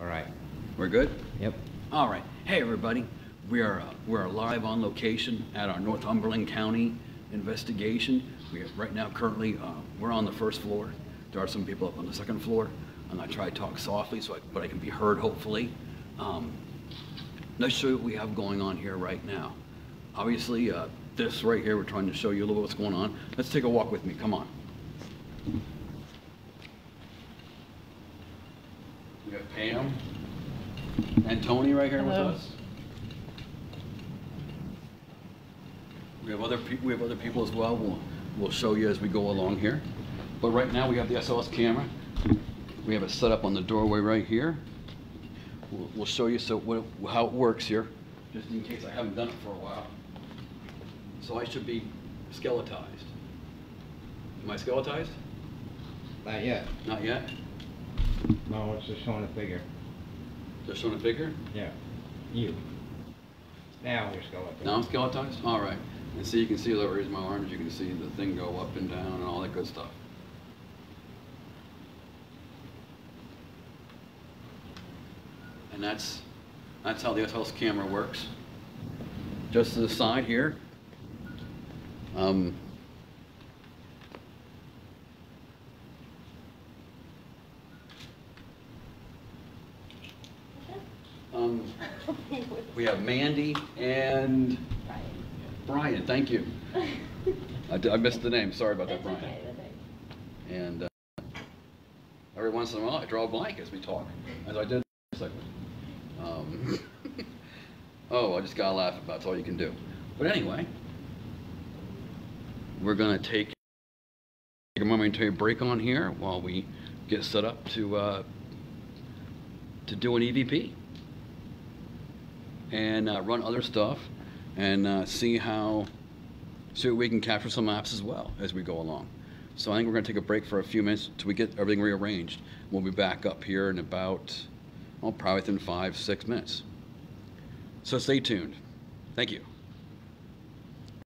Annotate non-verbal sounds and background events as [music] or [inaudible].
All right. We're good? Yep. All right. Hey, everybody. We are, uh, we're live on location at our Northumberland County investigation. We are, right now, currently, uh, we're on the first floor. There are some people up on the second floor. And I try to talk softly, so I, but I can be heard, hopefully. Um, Let's show you what we have going on here right now. Obviously, uh, this right here, we're trying to show you a little bit what's going on. Let's take a walk with me. Come on. We Pam and Tony right here with us. We have other, peo- we have other people as well. We'll, we'll show you as we go along here. But right now, we have the SLS camera. We have it set up on the doorway right here. We'll, we'll show you so what, how it works here, just in case I haven't done it for a while. So I should be skeletized. Am I skeletized? Not yet. Not yet? No, it's just showing a figure. Just showing a figure? Yeah. You. Now you're skeleton. Now I'm skeletized? All right. And see, you can see, look, here's my arms, you can see the thing go up and down and all that good stuff. And that's, that's how the SLS camera works. Just to the side here. Um, um, we have Mandy and Brian, thank you. I missed the name, sorry about that, Brian. okay, okay. And uh, every once in a while, I draw a blank as we talk, as I did this segment. Um, [laughs] Oh, I just gotta laugh about, that's all you can do. But anyway, we're gonna take take a momentary break on here while we get set up to, uh, to do an EVP. And uh, run other stuff and uh, see how, see if we can capture some apps as well as we go along. So I think we're gonna take a break for a few minutes till we get everything rearranged. We'll be back up here in about, well, probably within five, six minutes. So stay tuned. Thank you.